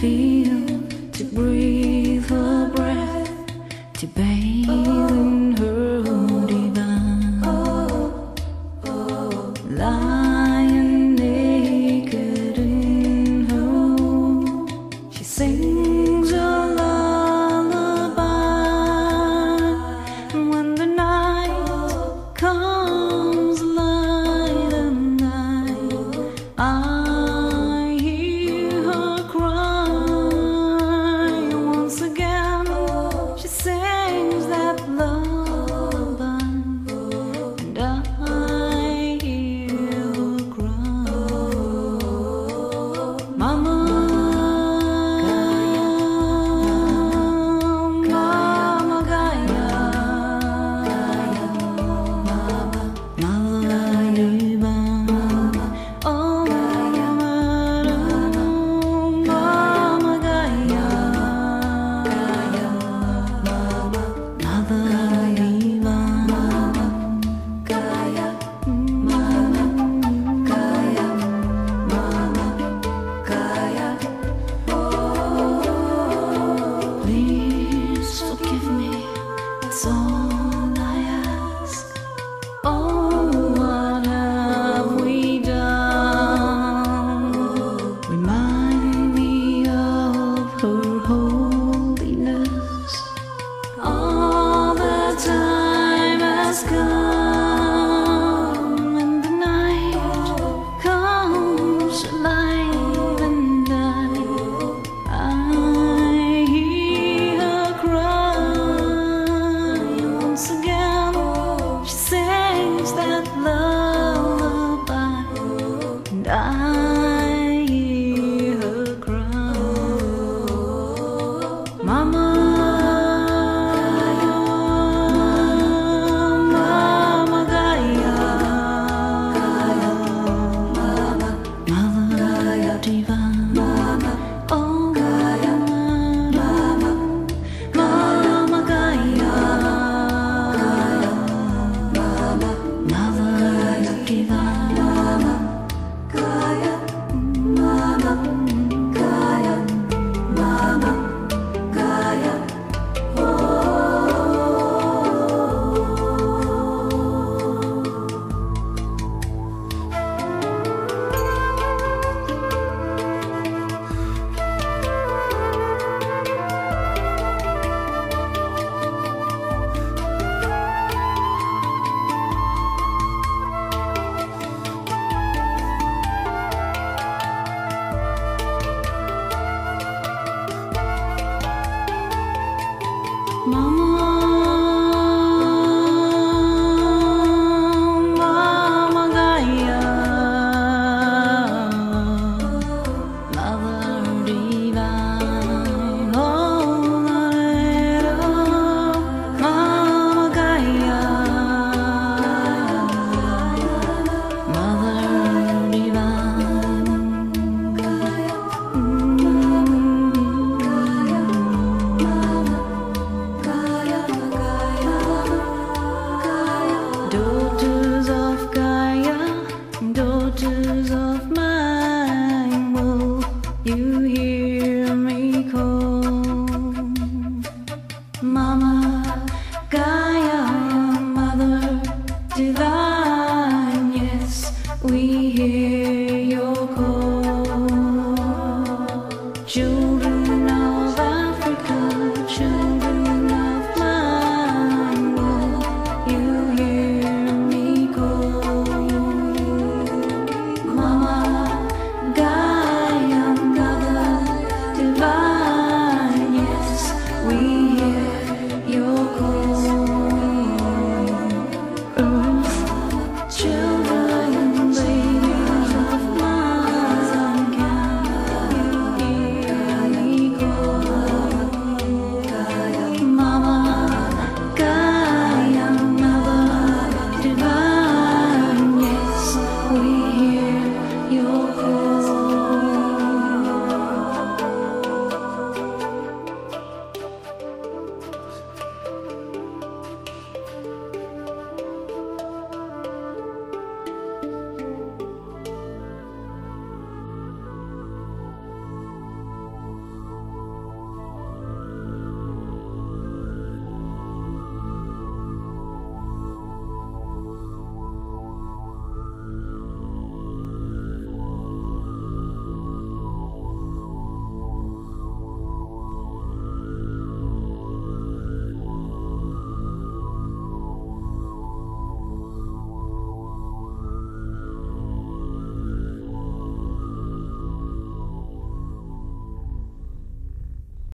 feel to breathe her breath, to bathe